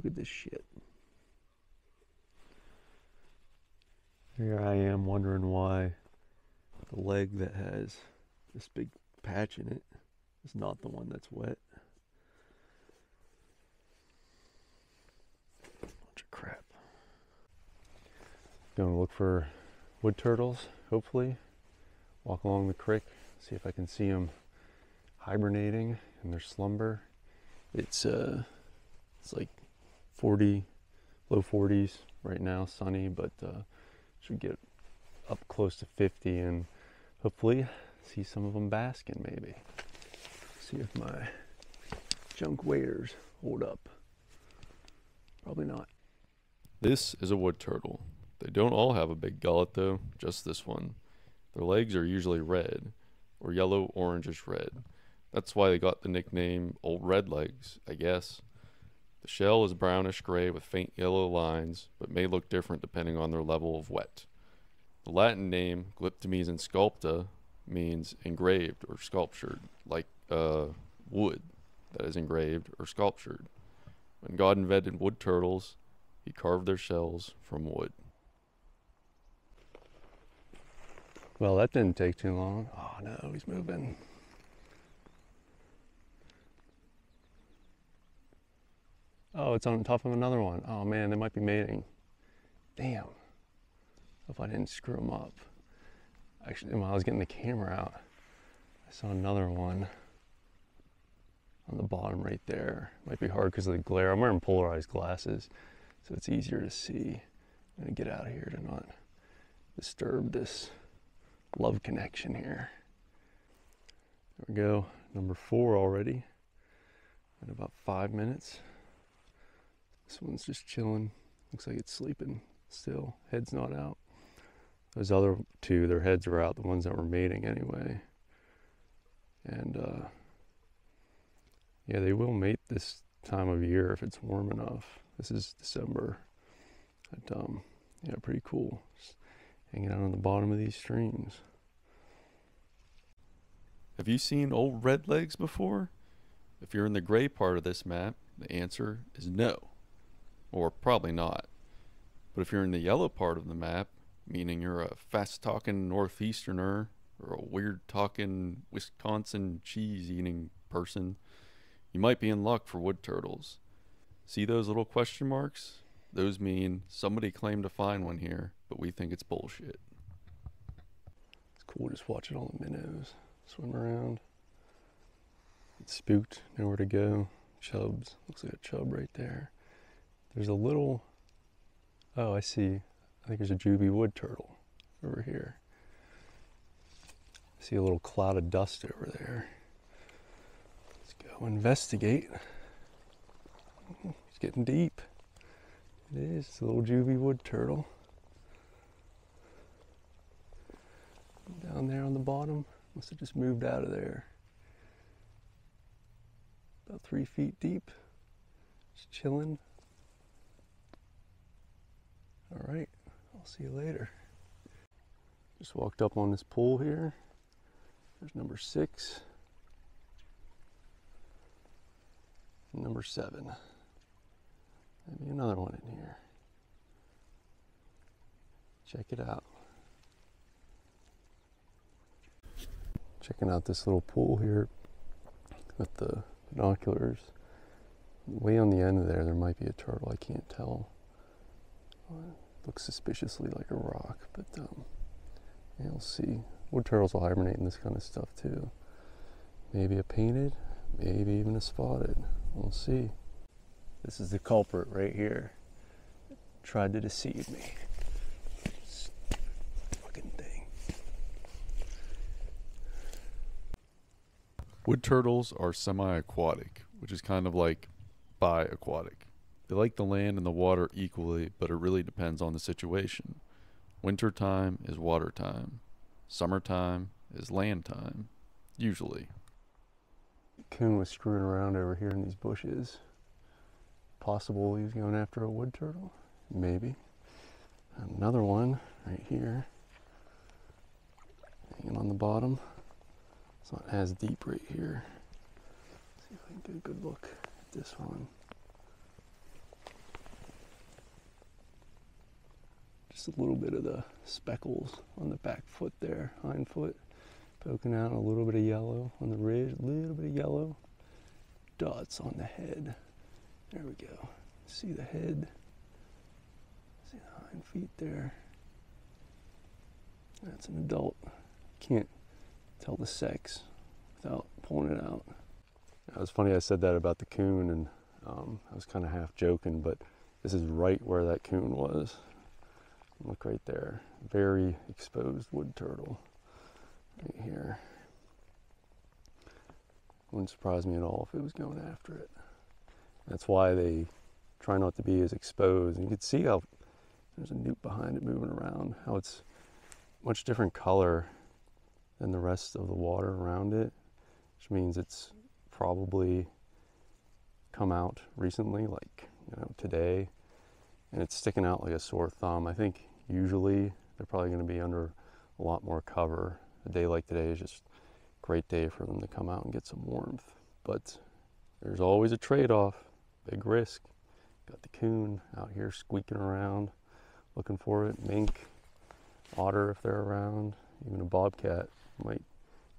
Look at this shit. Here I am wondering why the leg that has this big patch in it is not the one that's wet. Bunch of crap. Gonna look for wood turtles, hopefully. Walk along the creek, see if I can see them hibernating in their slumber. It's uh, it's like 40, low 40s right now, sunny, but uh, should get up close to 50 and hopefully see some of them basking maybe. See if my junk waders hold up. Probably not. This is a wood turtle. They don't all have a big gullet though, just this one. Their legs are usually red, or yellow orangish red. That's why they got the nickname Old Red Legs, I guess. The shell is brownish gray with faint yellow lines, but may look different depending on their level of wet. The Latin name, Glyptemys insculpta, means engraved or sculptured, like uh, wood that is engraved or sculptured. When God invented wood turtles, he carved their shells from wood. Well, that didn't take too long. Oh no, he's moving. Oh, it's on top of another one. Oh man, they might be mating. Damn. If I didn't screw them up. Actually, while I was getting the camera out, I saw another one on the bottom right there. Might be hard because of the glare. I'm wearing polarized glasses, so it's easier to see. I'm gonna get out of here to not disturb this love connection here. There we go, number four already. In about five minutes. This one's just chilling. Looks like it's sleeping still. Head's not out. Those other two, their heads were out, the ones that were mating anyway. And uh, yeah, they will mate this time of year if it's warm enough. This is December. But um, yeah, pretty cool. Just hanging out on the bottom of these streams. Have you seen old red legs before? If you're in the gray part of this map, the answer is no. Or probably not. But if you're in the yellow part of the map, meaning you're a fast talking Northeasterner or a weird talking Wisconsin cheese eating person, you might be in luck for wood turtles. See those little question marks? Those mean somebody claimed to find one here, but we think it's bullshit. It's cool just watching all the minnows swim around. It's spooked, nowhere to go. Chubs, looks like a chub right there. There's a little, oh, I see. I think there's a Juby wood turtle over here. I see a little cloud of dust over there. Let's go investigate. It's getting deep. It is. It's a little Juby wood turtle. Down there on the bottom. Must have just moved out of there. About three feet deep. Just chilling. All right. I'll see you later. Just walked up on this pool here. There's number six. Number seven. Maybe another one in here. Check it out. Checking out this little pool here with the binoculars. Way on the end of there, there might be a turtle. I can't tell. Looks suspiciously like a rock, but um, we'll see. Wood turtles will hibernate in this kind of stuff too. Maybe a painted, maybe even a spotted. We'll see. This is the culprit right here. Tried to deceive me. Fucking thing. Wood turtles are semi aquatic, which is kind of like bi aquatic. They like the land and the water equally, but it really depends on the situation. Winter time is water time. Summertime is land time, usually. Coon was screwing around over here in these bushes. Possible he was going after a wood turtle? Maybe. Another one right here. Hanging on the bottom. It's not as deep right here. see if I can get a good look at this one. Just a little bit of the speckles on the back foot there, hind foot, poking out a little bit of yellow on the ridge, a little bit of yellow. Dots on the head. There we go. See the head. See the hind feet there. That's an adult. Can't tell the sex without pulling it out. It was funny I said that about the coon, and um, I was kind of half joking, but this is right where that coon was. Look right there. Very exposed wood turtle right here. Wouldn't surprise me at all if it was going after it. That's why they try not to be as exposed. And you can see how there's a newt behind it moving around, how it's much different color than the rest of the water around it, which means it's probably come out recently, like you know today, and it's sticking out like a sore thumb. I think usually they're probably going to be under a lot more cover. A day like today is just a great day for them to come out and get some warmth. But there's always a trade-off, big risk. Got the coon out here squeaking around, looking for it. Mink, otter if they're around, even a bobcat might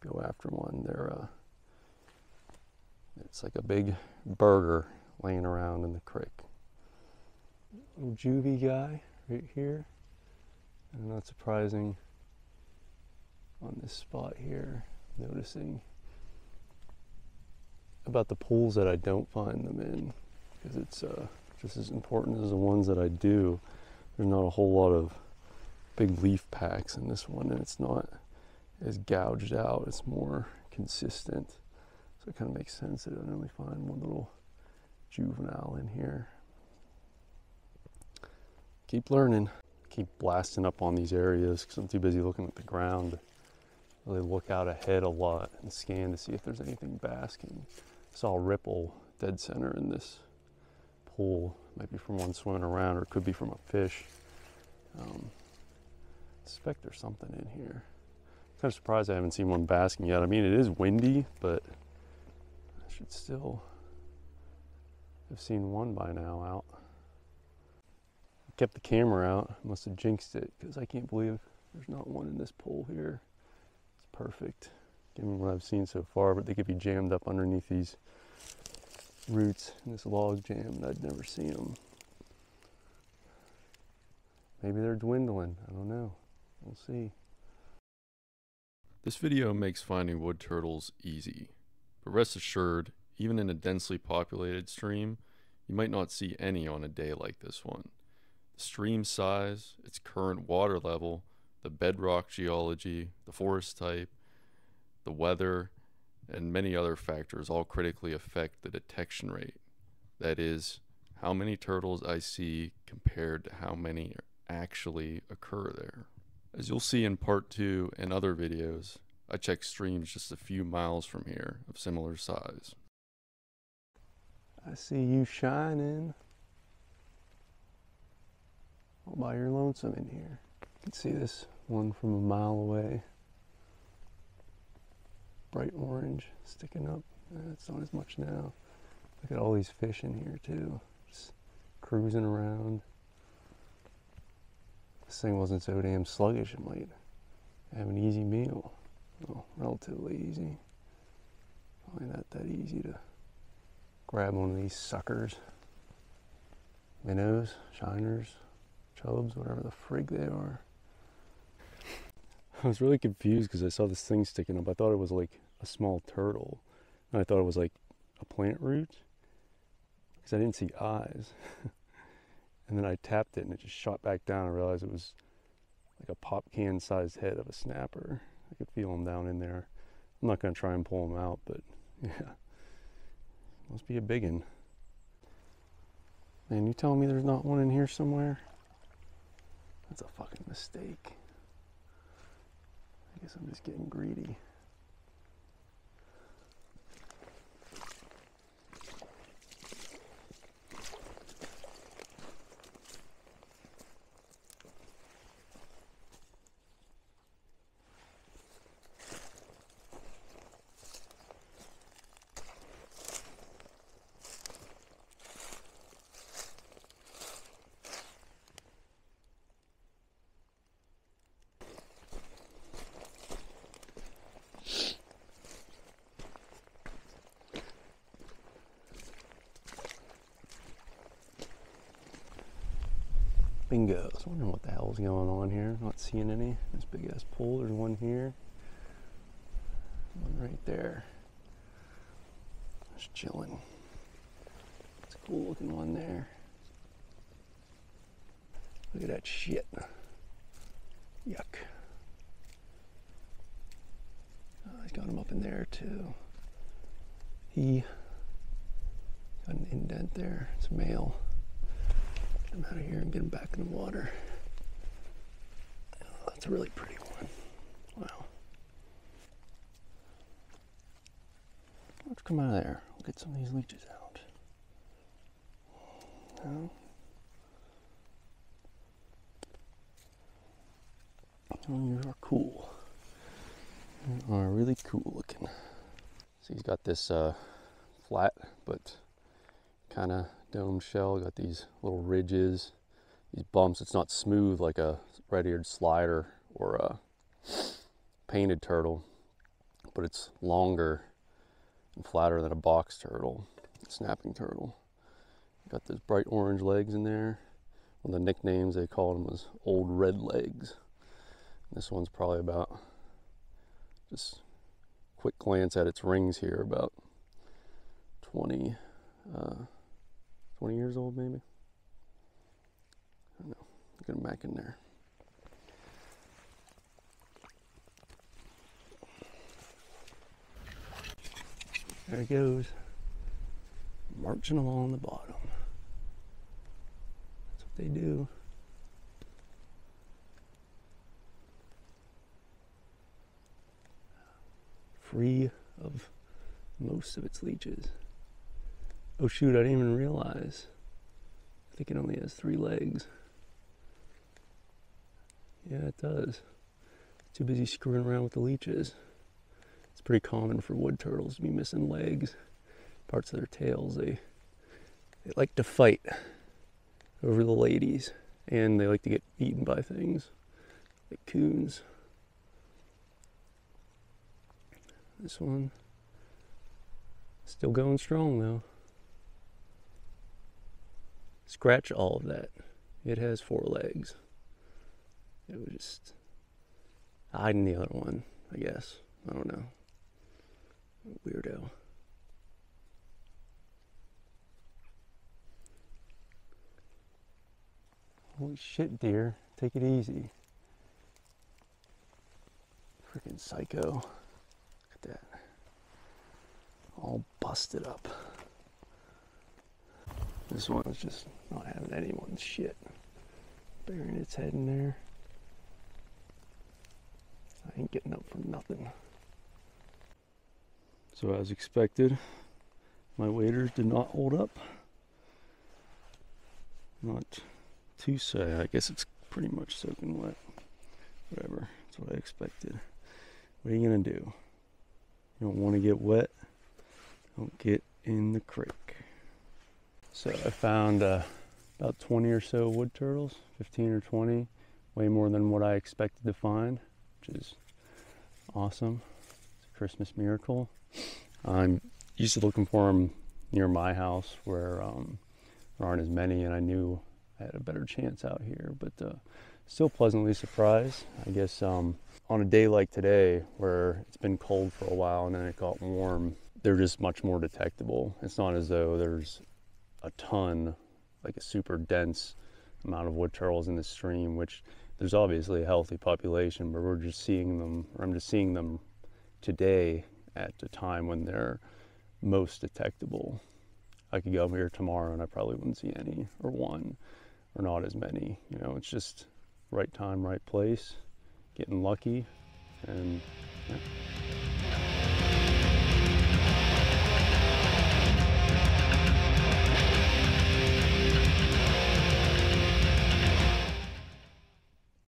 go after one. They're uh, it's like a big burger laying around in the creek. Little juvie guy right here. And not surprising on this spot here, noticing about the pools that I don't find them in because it's uh, just as important as the ones that I do. There's not a whole lot of big leaf packs in this one, and it's not as gouged out. It's more consistent. So it kind of makes sense that I only find one little juvenile in here. Keep learning. Keep blasting up on these areas because I'm too busy looking at the ground. Really look out ahead a lot and scan to see if there's anything basking. Saw a ripple dead center in this pool. Might be from one swimming around or it could be from a fish. Um, suspect there's something in here. Kind of surprised I haven't seen one basking yet. I mean, it is windy, but I should still have seen one by now out. Kept the camera out. Must have jinxed it because I can't believe there's not one in this pool here. It's perfect, given what I've seen so far. But they could be jammed up underneath these roots in this log jam, and I'd never see them. Maybe they're dwindling. I don't know. We'll see. This video makes finding wood turtles easy, but rest assured, even in a densely populated stream, you might not see any on a day like this one. Stream size, its current water level, the bedrock geology, the forest type, the weather, and many other factors all critically affect the detection rate. That is, how many turtles I see compared to how many actually occur there. As you'll see in part 2 and other videos, I check streams just a few miles from here of similar size. I see you shining all by your lonesome in here. You can see this one from a mile away. Bright orange sticking up. Eh, It's not as much now. Look at all these fish in here too. Just cruising around. This thing wasn't so damn sluggish, it might have an easy meal. Well, relatively easy. Probably not that easy to grab one of these suckers. Minnows, shiners, chubs, whatever the frig they are. I was really confused because I saw this thing sticking up. I thought it was like a small turtle. And I thought it was like a plant root because I didn't see eyes. and then I tapped it and it just shot back down. I realized it was like a pop can sized head of a snapper. I could feel them down in there. I'm not going to try and pull them out, but yeah. Must be a big one. Man, you telling me there's not one in here somewhere? That's a fucking mistake. I guess I'm just getting greedy. Bingo. I was wondering what the hell hell's going on here. Not seeing any. This big ass pool. There's one here. One right there. Just chilling. It's a cool looking one there. Look at that shit. Yuck. Oh, he's got him up in there too. He got an indent there. It's male. Get him out of here and get him back in the water. Oh, that's a really pretty one. Wow. Let's come out of there. We'll get some of these leeches out. No. Oh, you are cool. You are really cool looking. So he's got this uh, flat but kind of dome shell. Got these little ridges, these bumps. It's not smooth like a red-eared slider or a painted turtle, but it's longer and flatter than a box turtle, snapping turtle. Got those bright orange legs in there. One of the nicknames they called them was Old Red Legs. This one's probably about just quick glance at its rings here, about 20, uh, 20 years old maybe. I don't know. Get him back in there. There he goes, marching along the bottom. That's what they do. Free of most of its leeches. Oh shoot, I didn't even realize. I think it only has three legs. Yeah, it does. Too busy screwing around with the leeches. It's pretty common for wood turtles to be missing legs, parts of their tails. They they like to fight over the ladies, and they like to get eaten by things like coons. This one still going strong though. Scratch all of that. It has four legs. It was just hiding the other one, I guess. I don't know. Weirdo. Holy shit, dear. Take it easy. Freaking psycho. Look at that. All busted up. This one's just not having anyone's shit. Burying its head in there. I ain't getting up for nothing. So as expected, my waders did not hold up. Not too say. I guess it's pretty much soaking wet. Whatever. That's what I expected. What are you gonna do? You don't want to get wet. Don't get in the creek. So I found uh, about 20 or so wood turtles, 15 or 20, way more than what I expected to find, which is awesome. It's a Christmas miracle. I'm used to looking for them near my house where um, there aren't as many, and I knew I had a better chance out here, but uh, still pleasantly surprised. I guess um, on a day like today, where it's been cold for a while and then it got warm, they're just much more detectable. It's not as though there's a ton, like a super dense amount of wood turtles in the stream, which there's obviously a healthy population, but we're just seeing them, or I'm just seeing them today at a time when they're most detectable. I could go here tomorrow and I probably wouldn't see any, or one, or not as many. You know, it's just right time, right place, getting lucky, and yeah.